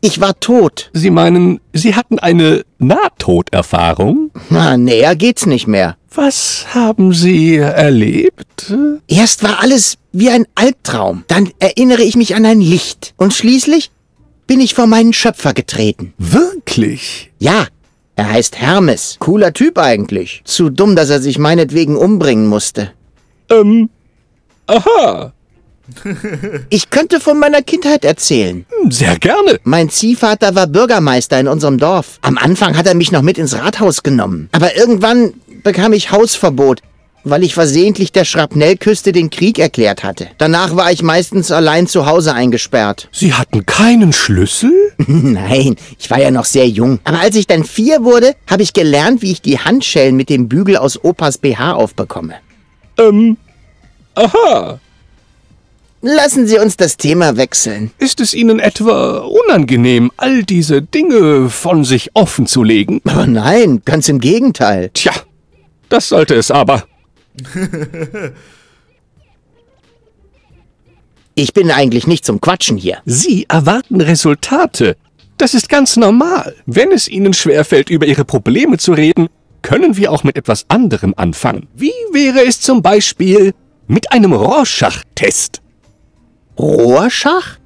Ich war tot. Sie meinen, Sie hatten eine Nahtoderfahrung? Na, näher geht's nicht mehr. Was haben Sie erlebt? Erst war alles wie ein Albtraum. Dann erinnere ich mich an ein Licht. Und schließlich bin ich vor meinen Schöpfer getreten. Wirklich? Ja, er heißt Hermes. Cooler Typ eigentlich. Zu dumm, dass er sich meinetwegen umbringen musste. Ähm, aha. Ich könnte von meiner Kindheit erzählen. Sehr gerne. Mein Ziehvater war Bürgermeister in unserem Dorf. Am Anfang hat er mich noch mit ins Rathaus genommen. Aber irgendwann bekam ich Hausverbot, weil ich versehentlich der Schrapnellküste den Krieg erklärt hatte. Danach war ich meistens allein zu Hause eingesperrt. Sie hatten keinen Schlüssel? Nein, ich war ja noch sehr jung. Aber als ich dann vier wurde, habe ich gelernt, wie ich die Handschellen mit dem Bügel aus Opas BH aufbekomme. Ähm, aha. Lassen Sie uns das Thema wechseln. Ist es Ihnen etwa unangenehm, all diese Dinge von sich offen zu legen? Aber nein, ganz im Gegenteil. Tja, das sollte es aber. Ich bin eigentlich nicht zum Quatschen hier. Sie erwarten Resultate. Das ist ganz normal. Wenn es Ihnen schwerfällt, über Ihre Probleme zu reden, können wir auch mit etwas anderem anfangen. Wie wäre es zum Beispiel mit einem Rorschach-Test? Rohrschach?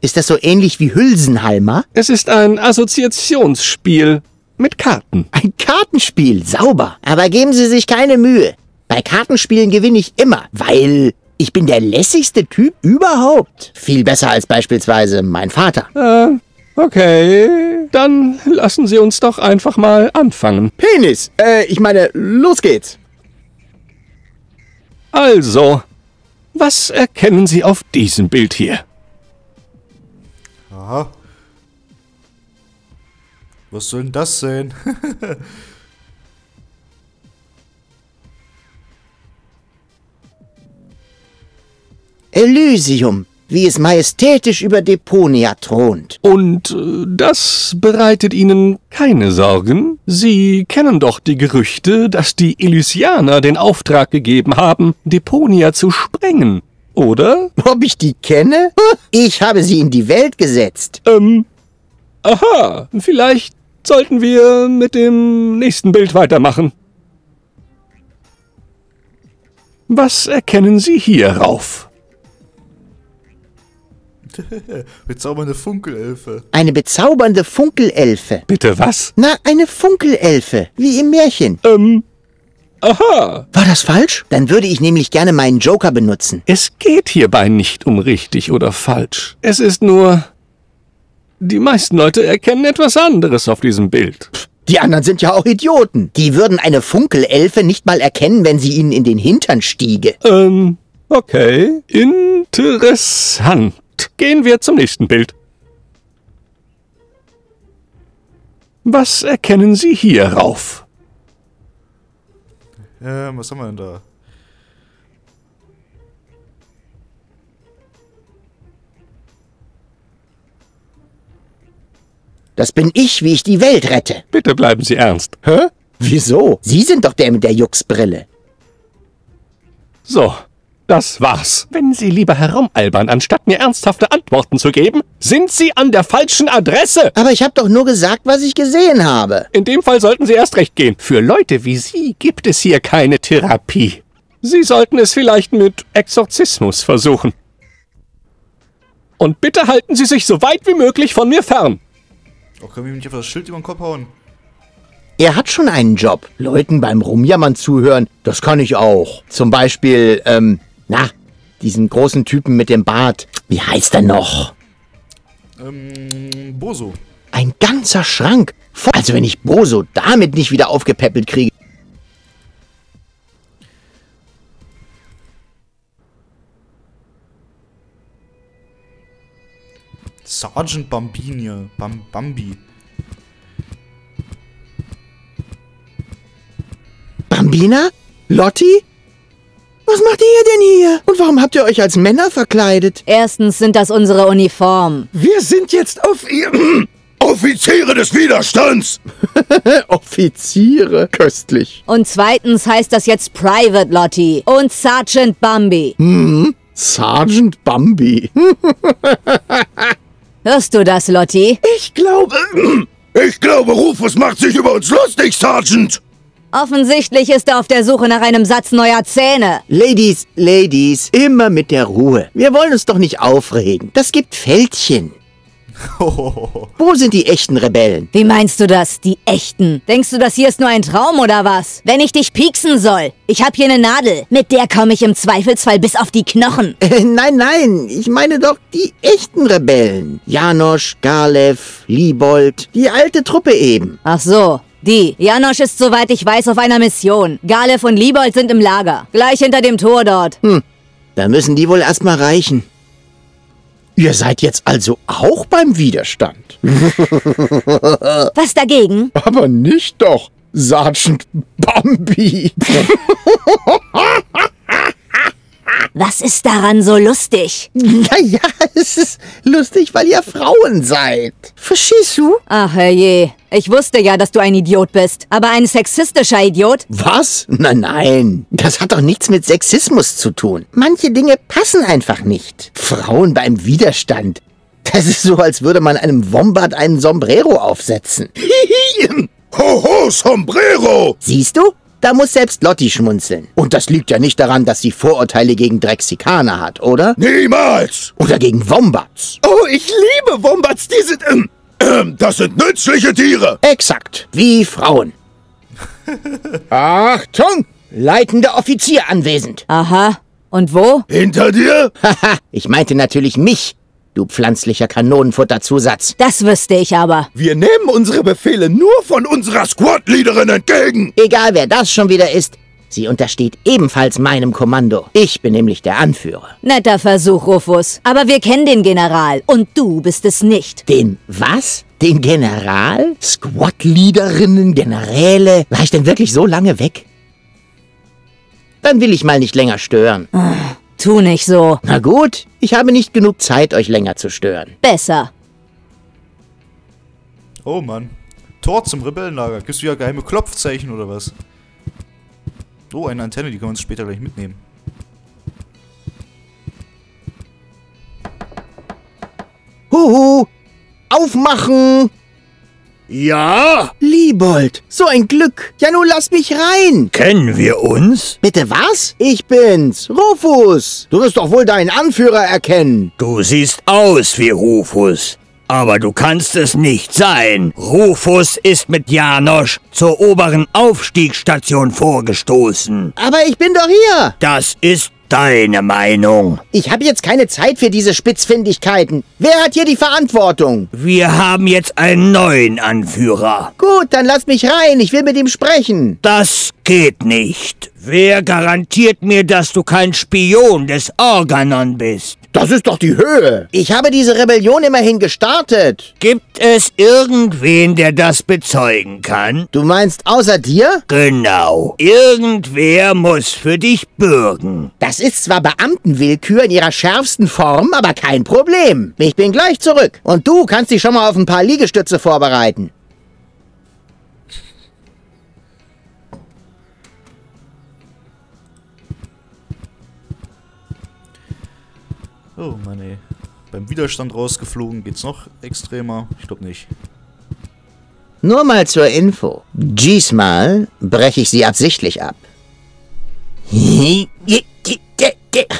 Ist das so ähnlich wie Hülsenhalmer? Es ist ein Assoziationsspiel mit Karten. Ein Kartenspiel, sauber. Aber geben Sie sich keine Mühe. Bei Kartenspielen gewinne ich immer, weil ich bin der lässigste Typ überhaupt. Viel besser als beispielsweise mein Vater. Äh, okay. Dann lassen Sie uns doch einfach mal anfangen. Penis! Äh, ich meine, los geht's. Also, was erkennen Sie auf diesem Bild hier? Aha. Was soll denn das sein? Elysium, wie es majestätisch über Deponia thront. Und äh, das bereitet Ihnen keine Sorgen? Sie kennen doch die Gerüchte, dass die Elysianer den Auftrag gegeben haben, Deponia zu sprengen, oder? Ob ich die kenne? Ich habe sie in die Welt gesetzt. Ähm, aha, vielleicht sollten wir mit dem nächsten Bild weitermachen. Was erkennen Sie hierauf? Bezaubernde Funkelelfe. Eine bezaubernde Funkelelfe. Bitte was? Na, eine Funkelelfe, wie im Märchen. Ähm, aha. War das falsch? Dann würde ich nämlich gerne meinen Joker benutzen. Es geht hierbei nicht um richtig oder falsch. Es ist nur... Die meisten Leute erkennen etwas anderes auf diesem Bild. Die anderen sind ja auch Idioten. Die würden eine Funkelelfe nicht mal erkennen, wenn sie ihnen in den Hintern stiege. Ähm, okay. Interessant. Gehen wir zum nächsten Bild. Was erkennen Sie hierauf? Ähm, was haben wir denn da? Das bin ich, wie ich die Welt rette. Bitte bleiben Sie ernst. Hä? Wieso? Sie sind doch der mit der Juxbrille. So, das war's. Wenn Sie lieber herumalbern, anstatt mir ernsthafte Antworten zu geben, sind Sie an der falschen Adresse. Aber ich habe doch nur gesagt, was ich gesehen habe. In dem Fall sollten Sie erst recht gehen. Für Leute wie Sie gibt es hier keine Therapie. Sie sollten es vielleicht mit Exorzismus versuchen. Und bitte halten Sie sich so weit wie möglich von mir fern. Oh, können wir ihm nicht einfach das Schild über den Kopf hauen? Er hat schon einen Job. Leuten beim Rumjammern zuhören, das kann ich auch. Zum Beispiel, ähm, na, diesen großen Typen mit dem Bart. Wie heißt er noch? Ähm, Boso. Ein ganzer Schrank. Also wenn ich Boso damit nicht wieder aufgepäppelt kriege. Sergeant Bambini. Bam Bambi. Bambina? Lotti? Was macht ihr denn hier? Und warum habt ihr euch als Männer verkleidet? Erstens sind das unsere Uniformen. Wir sind jetzt auf ihr... Offiziere des Widerstands! Offiziere. Köstlich. Und zweitens heißt das jetzt Private Lottie und Sergeant Bambi. Sergeant Bambi. Hörst du das, Lotti? Ich glaube... Ich glaube, Rufus macht sich über uns lustig, Sergeant. Offensichtlich ist er auf der Suche nach einem Satz neuer Zähne. Ladies, Ladies, immer mit der Ruhe. Wir wollen uns doch nicht aufregen. Das gibt Fältchen. Wo sind die echten Rebellen? Wie meinst du das, die echten? Denkst du, das hier ist nur ein Traum oder was? Wenn ich dich pieksen soll, ich hab hier eine Nadel. Mit der komme ich im Zweifelsfall bis auf die Knochen. Äh, nein, nein, ich meine doch die echten Rebellen. Janosch, Garlev, Liebold, die alte Truppe eben. Ach so, die. Janosch ist, soweit ich weiß, auf einer Mission. Galef und Liebold sind im Lager. Gleich hinter dem Tor dort. Da müssen die wohl erstmal reichen. Ihr seid jetzt also auch beim Widerstand. Was dagegen? Aber nicht doch, Sergeant Bambi. Was ist daran so lustig? naja, es ist lustig, weil ihr Frauen seid. Verstehst du? Ach herrje, ich wusste ja, dass du ein Idiot bist. Aber ein sexistischer Idiot? Was? Nein, nein. Das hat doch nichts mit Sexismus zu tun. Manche Dinge passen einfach nicht. Frauen beim Widerstand. Das ist so, als würde man einem Wombat einen Sombrero aufsetzen. Ho, ho, Sombrero. Siehst du? Da muss selbst Lotti schmunzeln. Und das liegt ja nicht daran, dass sie Vorurteile gegen Drexikaner hat, oder? Niemals. Oder gegen Wombats. Oh, ich liebe Wombats. Die sind... Ähm, ähm, das sind nützliche Tiere. Exakt. Wie Frauen. Achtung! Leitender Offizier anwesend. Aha. Und wo? Hinter dir? Haha, ich meinte natürlich mich, du pflanzlicher Kanonenfutterzusatz. Das wüsste ich aber. Wir nehmen unsere Befehle nur von unserer Squad-Leaderin entgegen. Egal wer das schon wieder ist, sie untersteht ebenfalls meinem Kommando. Ich bin nämlich der Anführer. Netter Versuch, Rufus. Aber wir kennen den General. Und du bist es nicht. Den was? Den General? Squad-Leaderinnen, Generäle? War ich denn wirklich so lange weg? Dann will ich mal nicht länger stören. Tu nicht so. Na gut, ich habe nicht genug Zeit, euch länger zu stören. Besser. Oh Mann. Tor zum Rebellenlager. Gibst du ja geheime Klopfzeichen oder was? Oh, eine Antenne, die können wir uns später gleich mitnehmen. Huhu! Aufmachen! Ja? Liebold, so ein Glück. Ja, nun lass mich rein. Kennen wir uns? Bitte was? Ich bin's, Rufus. Du wirst doch wohl deinen Anführer erkennen. Du siehst aus wie Rufus. Aber du kannst es nicht sein. Rufus ist mit Janosch zur oberen Aufstiegsstation vorgestoßen. Aber ich bin doch hier. Das ist deine Meinung. Ich habe jetzt keine Zeit für diese Spitzfindigkeiten. Wer hat hier die Verantwortung? Wir haben jetzt einen neuen Anführer. Gut, dann lass mich rein. Ich will mit ihm sprechen. Das geht nicht. Wer garantiert mir, dass du kein Spion des Organon bist? Das ist doch die Höhe. Ich habe diese Rebellion immerhin gestartet. Gibt es irgendwen, der das bezeugen kann? Du meinst außer dir? Genau. Irgendwer muss für dich bürgen. Das ist zwar Beamtenwillkür in ihrer schärfsten Form, aber kein Problem. Ich bin gleich zurück. Und du kannst dich schon mal auf ein paar Liegestütze vorbereiten. Oh Mann ey. Beim Widerstand rausgeflogen geht's noch extremer. Ich glaube nicht. Nur mal zur Info. Diesmal breche ich sie absichtlich ab.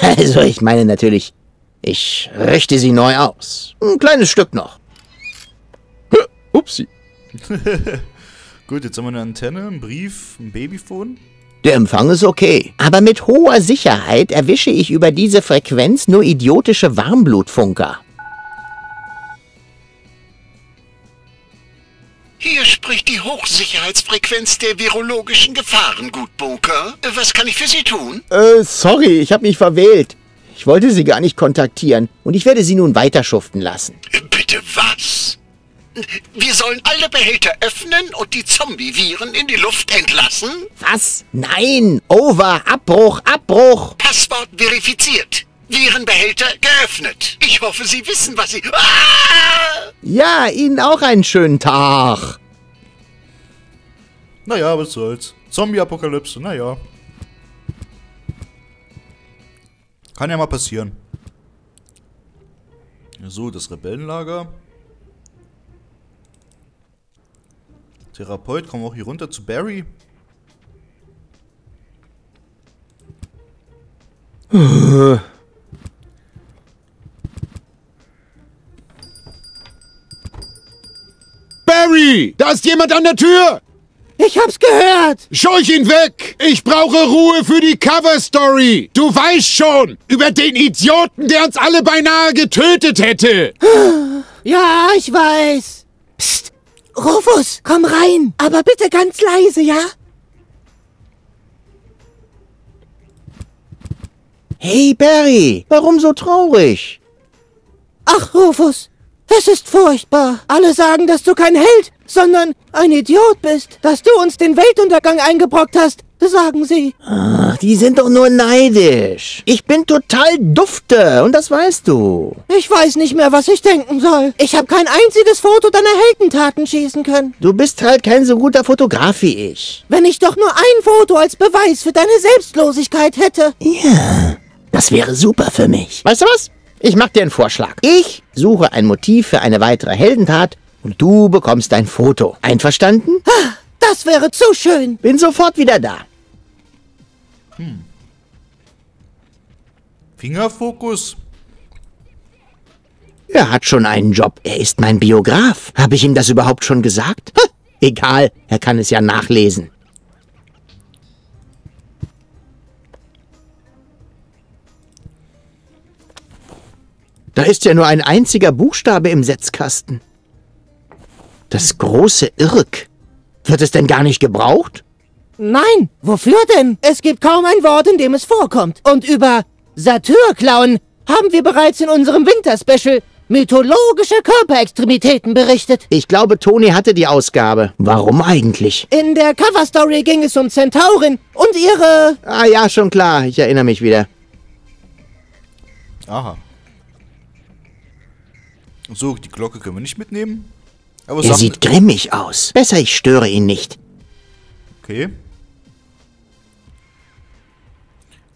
Also, ich meine natürlich, ich richte sie neu aus. Ein kleines Stück noch. Upsi. Gut, jetzt haben wir eine Antenne, einen Brief, ein Babyphone. Der Empfang ist okay. Aber mit hoher Sicherheit erwische ich über diese Frequenz nur idiotische Warmblutfunker. Hier spricht die Hochsicherheitsfrequenz der virologischen Gefahrengutbunker. Was kann ich für Sie tun? Äh, sorry, ich habe mich verwählt. Ich wollte sie gar nicht kontaktieren und ich werde sie nun weiterschuften lassen. Bitte was? Wir sollen alle Behälter öffnen und die Zombie-Viren in die Luft entlassen? Was? Nein! Over! Abbruch! Abbruch! Passwort verifiziert. Virenbehälter geöffnet. Ich hoffe, Sie wissen, was Sie... Ah! Ja, Ihnen auch einen schönen Tag. Naja, was soll's. Zombie-Apokalypse, naja. Kann ja mal passieren. So, das Rebellenlager. Therapeut, kommen wir auch hier runter zu Barry. Barry, da ist jemand an der Tür! Ich hab's gehört. Scheuch ihn weg! Ich brauche Ruhe für die Cover-Story! Du weißt schon, über den Idioten, der uns alle beinahe getötet hätte! Ja, ich weiß. Psst. Rufus, komm rein. Aber bitte ganz leise, ja? Hey, Barry. Warum so traurig? Ach, Rufus. Es ist furchtbar. Alle sagen, dass du kein Held, sondern ein Idiot bist. Dass du uns den Weltuntergang eingebrockt hast, sagen sie. Ach, die sind doch nur neidisch. Ich bin total dufte und das weißt du. Ich weiß nicht mehr, was ich denken soll. Ich habe kein einziges Foto deiner Heldentaten schießen können. Du bist halt kein so guter Fotograf wie ich. Wenn ich doch nur ein Foto als Beweis für deine Selbstlosigkeit hätte. Ja, das wäre super für mich. Weißt du was? Ich mach dir einen Vorschlag. Ich suche ein Motiv für eine weitere Heldentat und du bekommst ein Foto. Einverstanden? Das wäre zu schön. Bin sofort wieder da. Fingerfokus. Er hat schon einen Job. Er ist mein Biograf. Habe ich ihm das überhaupt schon gesagt? Ha, egal, er kann es ja nachlesen. Da ist ja nur ein einziger Buchstabe im Setzkasten. Das große Irk. Wird es denn gar nicht gebraucht? Nein, wofür denn? Es gibt kaum ein Wort, in dem es vorkommt. Und über Satyrklauen haben wir bereits in unserem Winterspecial mythologische Körperextremitäten berichtet. Ich glaube, Toni hatte die Ausgabe. Warum eigentlich? In der Coverstory ging es um Zentaurin und ihre... Ah ja, schon klar. Ich erinnere mich wieder. Aha. So, die Glocke können wir nicht mitnehmen. Aber Er sieht grimmig aus. Besser, ich störe ihn nicht. Okay.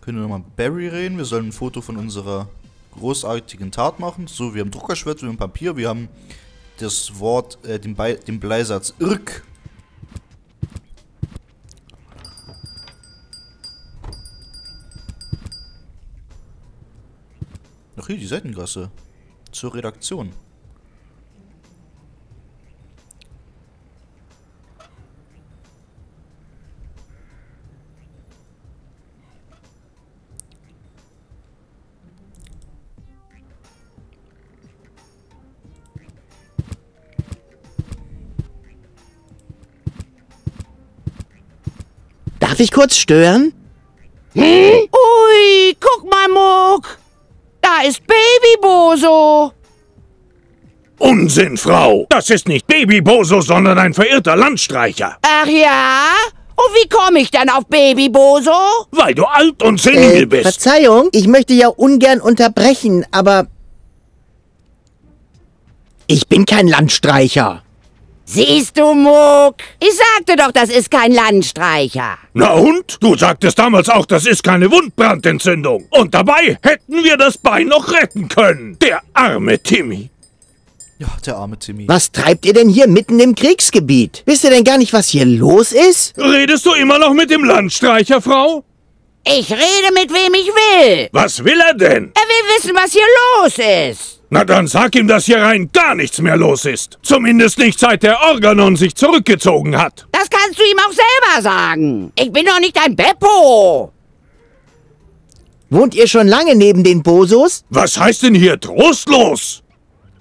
Können wir nochmal mit Barry reden? Wir sollen ein Foto von unserer großartigen Tat machen. So, wir haben Druckerschwert, wir haben Papier, wir haben das Wort, äh, den, Bei den Bleisatz Irk. Ach hier, die Seitengasse. Zur Redaktion. Darf ich kurz stören? Ui, guck mal, Muck. Da ist Babyboso. Unsinn, Frau! Das ist nicht Baby Boso, sondern ein verirrter Landstreicher. Ach ja? Und wie komme ich denn auf Babyboso? Weil du alt und senil Äh, bist. Verzeihung, ich möchte ja ungern unterbrechen, aber... Ich bin kein Landstreicher. Siehst du, Muck? Ich sagte doch, das ist kein Landstreicher. Na und? Du sagtest damals auch, das ist keine Wundbrandentzündung. Und dabei hätten wir das Bein noch retten können. Der arme Timmy. Ja, der arme Timmy. Was treibt ihr denn hier mitten im Kriegsgebiet? Wisst ihr denn gar nicht, was hier los ist? Redest du immer noch mit dem Landstreicher, Frau? Ich rede mit wem ich will. Was will er denn? Er will wissen, was hier los ist. Na dann sag ihm, dass hier rein gar nichts mehr los ist. Zumindest nicht seit der Organon sich zurückgezogen hat. Das kannst du ihm auch selber sagen. Ich bin doch nicht ein Beppo. Wohnt ihr schon lange neben den Bosos? Was heißt denn hier trostlos?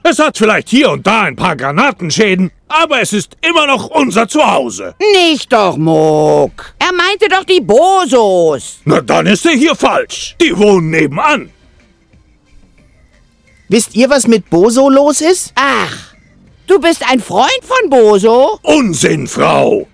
Es hat vielleicht hier und da ein paar Granatenschäden, aber es ist immer noch unser Zuhause. Nicht doch, Muck. Er meinte doch die Bosos. Na dann ist er hier falsch. Die wohnen nebenan. Wisst ihr, was mit Boso los ist? Ach, du bist ein Freund von Boso? Unsinn, Frau!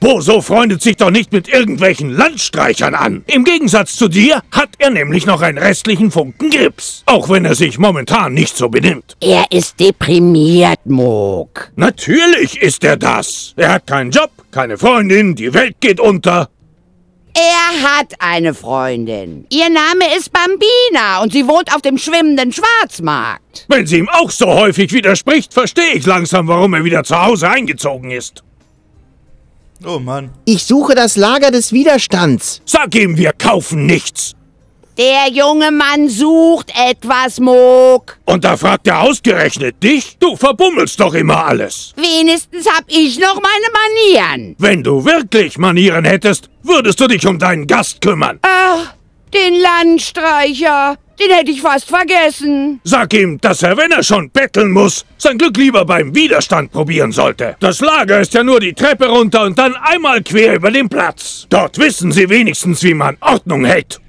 Boso freundet sich doch nicht mit irgendwelchen Landstreichern an. Im Gegensatz zu dir hat er nämlich noch einen restlichen Funken Grips. Auch wenn er sich momentan nicht so benimmt. Er ist deprimiert, Muck. Natürlich ist er das. Er hat keinen Job, keine Freundin, die Welt geht unter. Er hat eine Freundin. Ihr Name ist Bambina und sie wohnt auf dem schwimmenden Schwarzmarkt. Wenn sie ihm auch so häufig widerspricht, verstehe ich langsam, warum er wieder zu Hause eingezogen ist. Oh Mann. Ich suche das Lager des Widerstands. Sag ihm, wir kaufen nichts. Der junge Mann sucht etwas, Mook. Und da fragt er ausgerechnet dich? Du verbummelst doch immer alles. Wenigstens hab ich noch meine Manieren. Wenn du wirklich Manieren hättest, würdest du dich um deinen Gast kümmern. Ach, den Landstreicher. Den hätte ich fast vergessen. Sag ihm, dass er, wenn er schon betteln muss, sein Glück lieber beim Widerstand probieren sollte. Das Lager ist ja nur die Treppe runter und dann einmal quer über den Platz. Dort wissen sie wenigstens, wie man Ordnung hält.